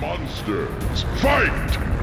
Monsters, fight!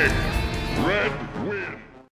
Red